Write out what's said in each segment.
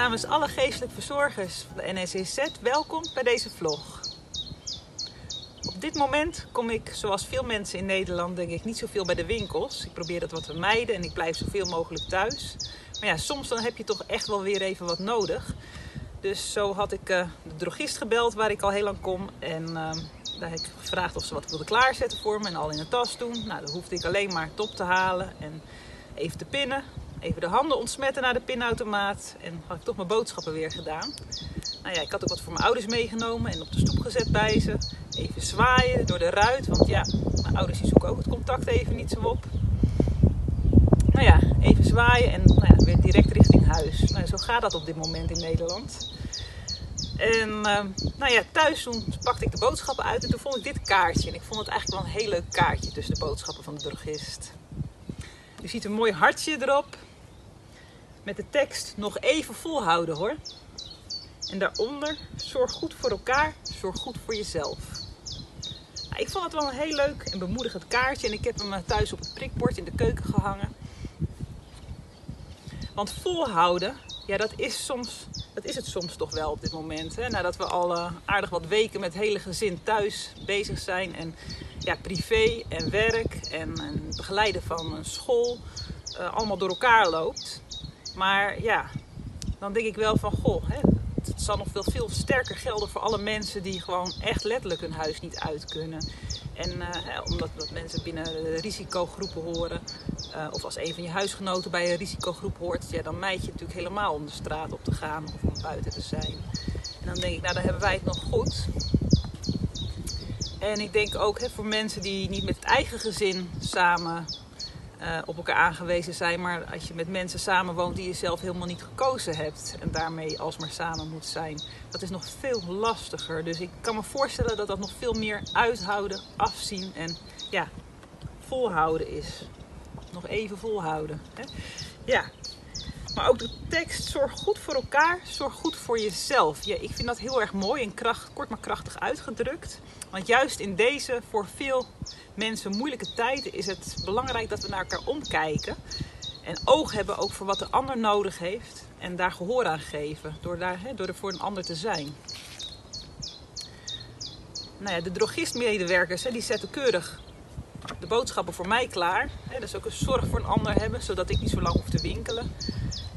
Namens alle geestelijk verzorgers van de NSZ, welkom bij deze vlog. Op dit moment kom ik, zoals veel mensen in Nederland, denk ik niet zoveel bij de winkels. Ik probeer dat wat te mijden en ik blijf zoveel mogelijk thuis. Maar ja, soms dan heb je toch echt wel weer even wat nodig. Dus zo had ik uh, de drogist gebeld waar ik al heel lang kom. En uh, daar heb ik gevraagd of ze wat wilde klaarzetten voor me en al in de tas doen. Nou, dan hoefde ik alleen maar top te halen en even te pinnen. Even de handen ontsmetten naar de pinautomaat. En had ik toch mijn boodschappen weer gedaan. Nou ja, ik had ook wat voor mijn ouders meegenomen en op de stoep gezet bij ze. Even zwaaien door de ruit, want ja, mijn ouders die zoeken ook het contact even niet zo op. Nou ja, even zwaaien en nou ja, weer direct richting huis. Nou, zo gaat dat op dit moment in Nederland. En uh, nou ja, thuis toen pakte ik de boodschappen uit en toen vond ik dit kaartje. En ik vond het eigenlijk wel een heel leuk kaartje tussen de boodschappen van de drogist. Je ziet een mooi hartje erop. Met de tekst nog even volhouden hoor. En daaronder, zorg goed voor elkaar, zorg goed voor jezelf. Nou, ik vond het wel een heel leuk en bemoedigend kaartje. En ik heb hem thuis op het prikbord in de keuken gehangen. Want volhouden, ja, dat is, soms, dat is het soms toch wel op dit moment. Hè? Nadat we al uh, aardig wat weken met het hele gezin thuis bezig zijn. En ja, privé en werk en, en begeleiden van een school uh, allemaal door elkaar loopt. Maar ja, dan denk ik wel van goh, hè, het zal nog veel, veel sterker gelden voor alle mensen die gewoon echt letterlijk hun huis niet uit kunnen. En hè, omdat dat mensen binnen risicogroepen horen, uh, of als een van je huisgenoten bij een risicogroep hoort, ja, dan meid je natuurlijk helemaal om de straat op te gaan of om buiten te zijn. En dan denk ik, nou dan hebben wij het nog goed. En ik denk ook hè, voor mensen die niet met het eigen gezin samen uh, op elkaar aangewezen zijn, maar als je met mensen samenwoont die je zelf helemaal niet gekozen hebt en daarmee alsmaar samen moet zijn, dat is nog veel lastiger. Dus ik kan me voorstellen dat dat nog veel meer uithouden, afzien en ja, volhouden is. Nog even volhouden. Hè? Ja, maar ook de tekst, zorg goed voor elkaar, zorg goed voor jezelf. Ja, ik vind dat heel erg mooi en kracht, kort maar krachtig uitgedrukt. Want juist in deze voor veel mensen moeilijke tijden is het belangrijk dat we naar elkaar omkijken. En oog hebben ook voor wat de ander nodig heeft. En daar gehoor aan geven. Door, daar, door er voor een ander te zijn. Nou ja, de drogistmedewerkers hè, die zetten keurig de boodschappen voor mij klaar. Hè, dus ook een zorg voor een ander hebben, zodat ik niet zo lang hoef te winkelen.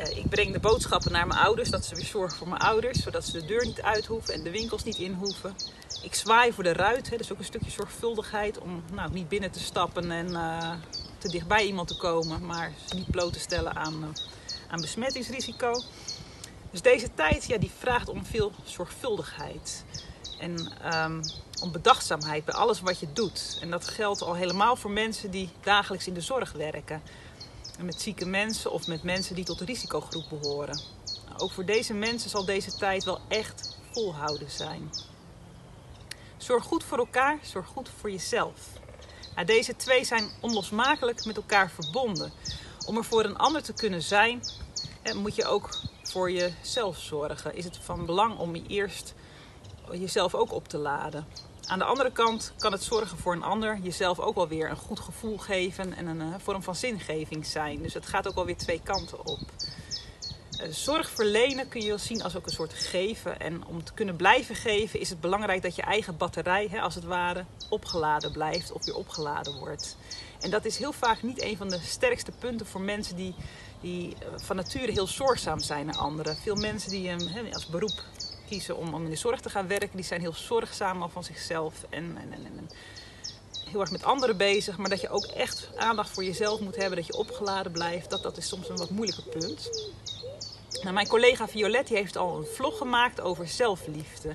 Uh, ik breng de boodschappen naar mijn ouders, dat ze weer zorgen voor mijn ouders, zodat ze de deur niet uit hoeven en de winkels niet in hoeven. Ik zwaai voor de ruit, hè, dus ook een stukje zorgvuldigheid om nou, niet binnen te stappen en uh, te dichtbij iemand te komen, maar niet bloot te stellen aan, uh, aan besmettingsrisico. Dus deze tijd ja, die vraagt om veel zorgvuldigheid. En um, om bedachtzaamheid bij alles wat je doet. En dat geldt al helemaal voor mensen die dagelijks in de zorg werken. Met zieke mensen of met mensen die tot de risicogroep behoren. Ook voor deze mensen zal deze tijd wel echt volhouden zijn. Zorg goed voor elkaar, zorg goed voor jezelf. Nou, deze twee zijn onlosmakelijk met elkaar verbonden. Om er voor een ander te kunnen zijn, moet je ook voor jezelf zorgen. Is het van belang om je eerst jezelf ook op te laden. Aan de andere kant kan het zorgen voor een ander jezelf ook wel weer een goed gevoel geven en een vorm van zingeving zijn. Dus het gaat ook wel weer twee kanten op. Zorg verlenen kun je zien als ook een soort geven. En om te kunnen blijven geven is het belangrijk dat je eigen batterij, als het ware, opgeladen blijft of weer opgeladen wordt. En dat is heel vaak niet een van de sterkste punten voor mensen die, die van nature heel zorgzaam zijn naar anderen. Veel mensen die als beroep kiezen om, om in de zorg te gaan werken, die zijn heel zorgzaam al van zichzelf en, en, en, heel erg met anderen bezig. Maar dat je ook echt aandacht voor jezelf moet hebben, dat je opgeladen blijft, dat, dat is soms een wat moeilijker punt. Nou, mijn collega Violet heeft al een vlog gemaakt over zelfliefde.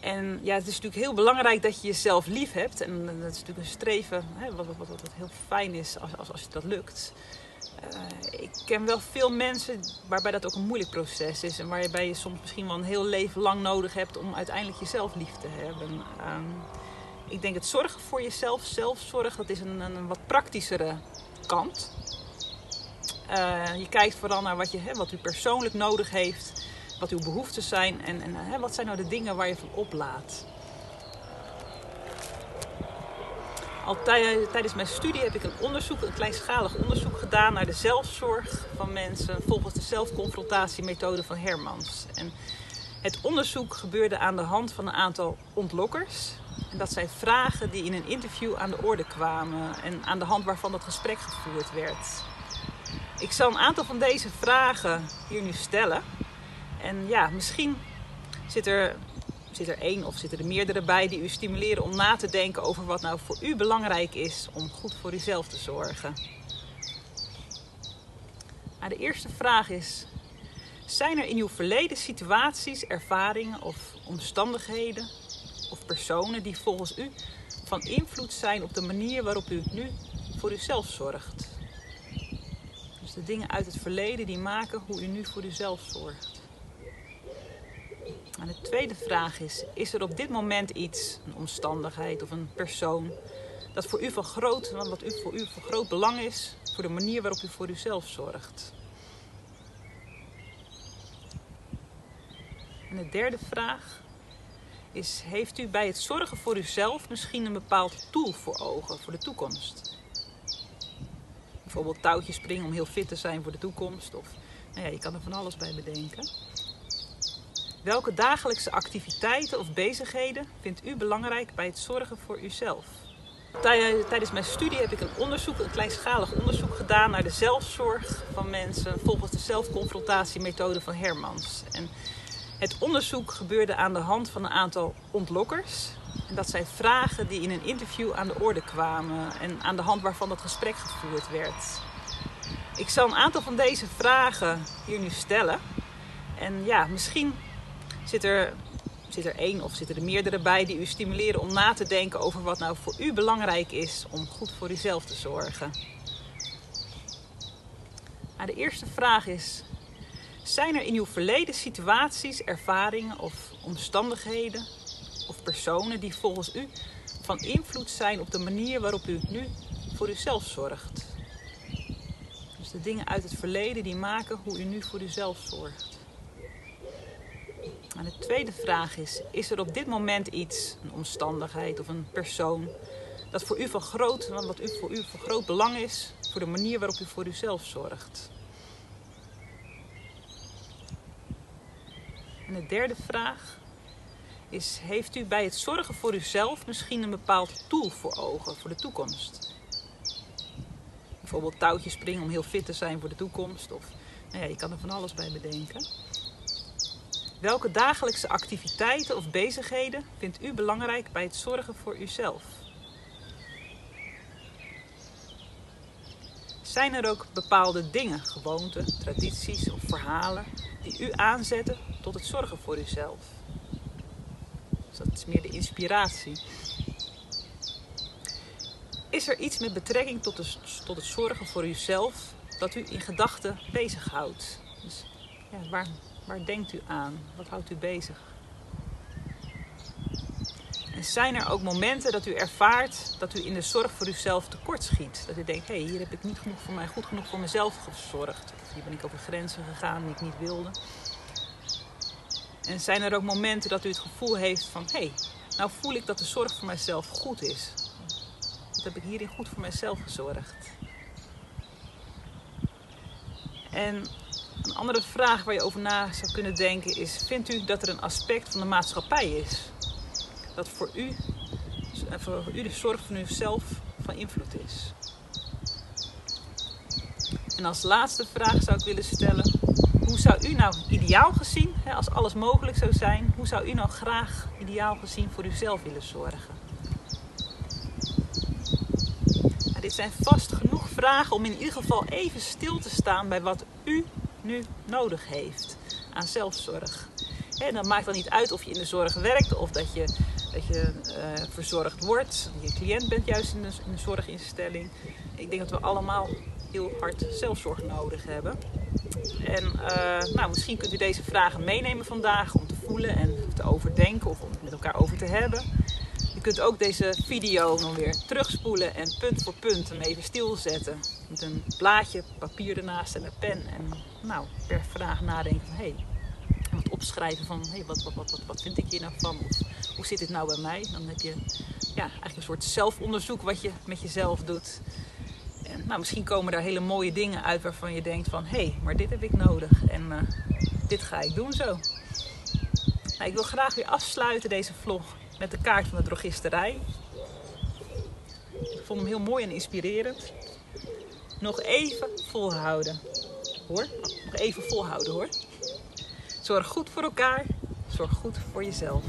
En ja, het is natuurlijk heel belangrijk dat je jezelf lief hebt. En dat is natuurlijk een streven hè, wat, wat, wat, heel fijn is als, als, als je dat lukt. Uh, ik ken wel veel mensen waarbij dat ook een moeilijk proces is. En waarbij je soms misschien wel een heel leven lang nodig hebt om uiteindelijk jezelf lief te hebben. Um, ik denk het zorgen voor jezelf, zelfzorg, dat is een, een wat praktischere kant. Uh, je kijkt vooral naar wat, je, hè, wat u persoonlijk nodig heeft, wat uw behoeften zijn en, en hè, wat zijn nou de dingen waar je van oplaat. Al tij- tijdens mijn studie heb ik een onderzoek, een kleinschalig onderzoek gedaan naar de zelfzorg van mensen volgens de zelfconfrontatiemethode van Hermans. En het onderzoek gebeurde aan de hand van een aantal ontlokkers. Dat zijn vragen die in een interview aan de orde kwamen en aan de hand waarvan dat gesprek gevoerd werd. Ik zal een aantal van deze vragen hier nu stellen. En ja, misschien zit er, zit er één of zitten er meerdere bij die u stimuleren om na te denken over wat nou voor u belangrijk is om goed voor uzelf te zorgen. Nou, de eerste vraag is: zijn er in uw verleden situaties, ervaringen of omstandigheden of personen die volgens u van invloed zijn op de manier waarop u nu voor uzelf zorgt? Dus de dingen uit het verleden die maken hoe u nu voor uzelf zorgt. En de tweede vraag is: is er op dit moment iets, een omstandigheid of een persoon, dat voor u van groot, wat u voor u van groot belang is voor de manier waarop u voor uzelf zorgt? En de derde vraag is: heeft u bij het zorgen voor uzelf misschien een bepaald doel voor ogen voor de toekomst? Bijvoorbeeld touwtjes springen om heel fit te zijn voor de toekomst, of nou ja, je kan er van alles bij bedenken. Welke dagelijkse activiteiten of bezigheden vindt u belangrijk bij het zorgen voor uzelf? Tijdens mijn studie heb ik een onderzoek, een kleinschalig onderzoek gedaan naar de zelfzorg van mensen volgens de zelfconfrontatiemethode van Hermans. En het onderzoek gebeurde aan de hand van een aantal ontlokkers. En dat zijn vragen die in een interview aan de orde kwamen en aan de hand waarvan dat gesprek gevoerd werd. Ik zal een aantal van deze vragen hier nu stellen. En ja, misschien zit er, zit er één of zitten er meerdere bij die u stimuleren om na te denken over wat nou voor u belangrijk is om goed voor uzelf te zorgen. De eerste vraag is: zijn er in uw verleden situaties, ervaringen of omstandigheden of personen die volgens u van invloed zijn op de manier waarop u nu voor uzelf zorgt? Dus de dingen uit het verleden die maken hoe u nu voor uzelf zorgt. En de tweede vraag is: is er op dit moment iets, een omstandigheid of een persoon, dat voor u van groot, wat u, voor u van groot belang is voor de manier waarop u voor uzelf zorgt? En de derde vraag is: heeft u bij het zorgen voor uzelf misschien een bepaald doel voor ogen voor de toekomst? Bijvoorbeeld touwtjes springen om heel fit te zijn voor de toekomst, of nou ja, je kan er van alles bij bedenken. Welke dagelijkse activiteiten of bezigheden vindt u belangrijk bij het zorgen voor uzelf? Zijn er ook bepaalde dingen, gewoonten, tradities of verhalen die u aanzetten tot het zorgen voor uzelf? Dus dat is meer de inspiratie. Is er iets met betrekking tot, tot het zorgen voor uzelf dat u in gedachten bezighoudt? Dus ja, waar, Waar denkt u aan? Wat houdt u bezig? En zijn er ook momenten dat u ervaart dat u in de zorg voor uzelf tekortschiet? Dat u denkt, hé, hey, hier heb ik niet genoeg voor mij, goed genoeg voor mezelf gezorgd. Of hier ben ik over grenzen gegaan die ik niet wilde. En zijn er ook momenten dat u het gevoel heeft van, hé, hey, nou voel ik dat de zorg voor mijzelf goed is. Wat heb ik hierin goed voor mijzelf gezorgd? En een andere vraag waar je over na zou kunnen denken is: vindt u dat er een aspect van de maatschappij is dat voor u, voor u de zorg van uzelf van invloed is? En als laatste vraag zou ik willen stellen: hoe zou u nou ideaal gezien, als alles mogelijk zou zijn, hoe zou u nou graag ideaal gezien voor uzelf willen zorgen? Nou, dit zijn vast genoeg vragen om in ieder geval even stil te staan bij wat u nu nodig heeft aan zelfzorg. En dat maakt dan niet uit of je in de zorg werkt of dat je, dat je uh, verzorgd wordt. Je cliënt bent juist in de zorginstelling. Ik denk dat we allemaal heel hard zelfzorg nodig hebben. En uh, nou, misschien kunt u deze vragen meenemen vandaag om te voelen en te overdenken of om het met elkaar over te hebben. Je kunt ook deze video dan weer terugspoelen en punt voor punt hem even stilzetten. Met een blaadje papier ernaast en een pen. En nou, per vraag nadenken van hé, hey, wat opschrijven van hey, wat, wat, wat, wat, vind ik hier nou van? Of hoe zit dit nou bij mij? Dan heb je ja, eigenlijk een soort zelfonderzoek wat je met jezelf doet. En, nou, misschien komen daar hele mooie dingen uit waarvan je denkt van... hé, hey, maar dit heb ik nodig en uh, dit ga ik doen zo. Nou, ik wil graag weer afsluiten deze vlog met de kaart van de drogisterij. Ik vond hem heel mooi en inspirerend. Nog even volhouden. Hoor, nog even volhouden hoor. Zorg goed voor elkaar. Zorg goed voor jezelf.